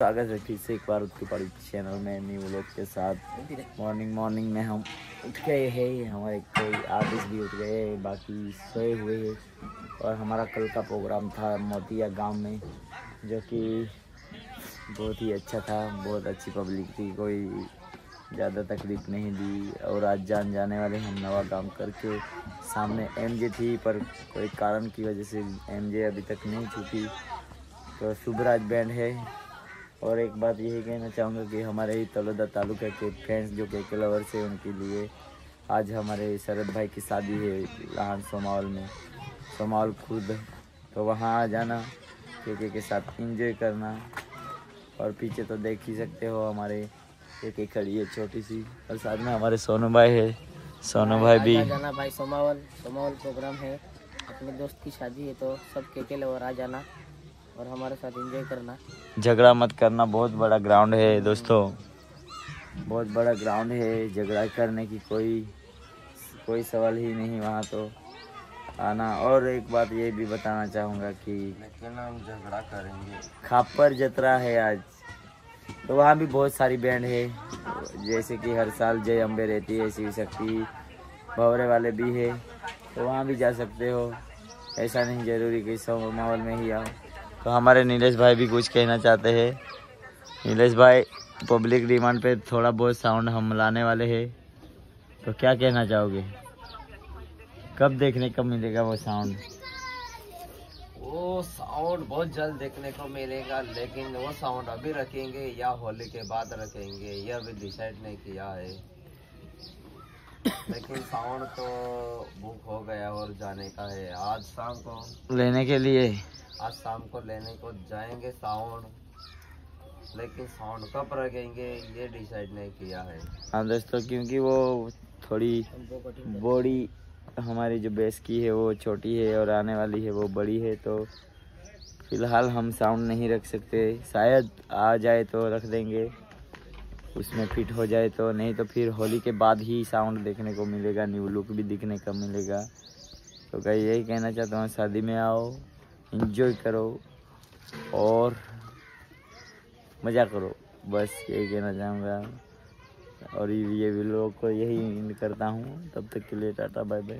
स्वागत है फिर से एक बार उत्तर पड़ी चैनल में न्यू लोग के साथ। मॉर्निंग मॉर्निंग में हम उठ गए हैं। हमारे कोई आर्टिस्ट भी उठ गए हैं, बाकी सोए हुए हैं। और हमारा कल का प्रोग्राम था मोतिया गाँव में, जो कि बहुत ही अच्छा था। बहुत अच्छी पब्लिक थी, कोई ज़्यादा तकलीफ़ नहीं दी। और आज जान जाने वाले हम नवा काम करके सामने एमजे थी, पर कोई कारण की वजह से एमजे अभी तक नहीं छूटी। तो शुभराज बैंड है। और एक बात यही कहना चाहूँगा कि हमारे ही तलोदा तालुका के फ्रेंड्स जो के लवर्स हैं उनके लिए आज हमारे शरद भाई की शादी है लाहन सोमावल में। सोमावल खुद। तो वहाँ आ जाना के के साथ इंजॉय करना। और पीछे तो देख ही सकते हो हमारे एक एक खड़ी है छोटी सी। और साथ में हमारे सोनू भाई है। सोनू भाई भी। जाना भाई सोमावल। सोमावल प्रोग्राम है। अपने दोस्त की शादी है तो सब के के लवर आ जाना। और हमारे साथ एंजॉय करना। झगड़ा मत करना, बहुत बड़ा ग्राउंड है दोस्तों। बहुत बड़ा ग्राउंड है, झगड़ा करने की कोई कोई सवाल ही नहीं वहाँ तो आना। और एक बात ये भी बताना चाहूँगा कि झगड़ा करेंगे खापर जतरा है आज। तो वहाँ भी बहुत सारी बैंड है, जैसे कि हर साल जय अम्बे रहती है, शिव शक्ति, भवरे वाले भी है। तो वहाँ भी जा सकते हो। ऐसा नहीं ज़रूरी कि सौ माहौल में ही आओ। तो हमारे नीलेश भाई भी कुछ कहना चाहते हैं। नीलेश भाई पब्लिक डिमांड पे थोड़ा बहुत साउंड हम लाने वाले हैं। तो क्या कहना चाहोगे? कब देखने कब मिलेगा वो साउंड वो साउंड बहुत जल्द देखने को मिलेगा लेकिन वो साउंड अभी रखेंगे या होली के बाद रखेंगे ये अभी डिसाइड नहीं किया है। लेकिन साउंड तो बुक हो गया और जाने का है आज शाम को। लेने के लिए? आज शाम को लेने को जाएँगे साउंड, लेकिन साउंड कब रखेंगे ये डिसाइड नहीं किया है। हाँ दोस्तों, क्योंकि वो थोड़ी बॉडी हमारी जो बेस की है, वो छोटी है और आने वाली है, वो बड़ी है तो फ़िलहाल हम साउंड नहीं रख सकते। शायद आ जाए तो रख देंगे। उसमें फिट हो जाए तो नहीं तो फिर होली के बाद ही साउंड देखने को मिलेगा, न्यू लुक भी दिखने का मिलेगा। तो कहीं यही कहना चाहता हूँ, शादी में आओ। इन्जॉय करो और मज़ा करो। बस यही कहना चाहूँगा। और ये भी लोगों को यही करता हूँ। तब तक के लिए टाटा बाय बाय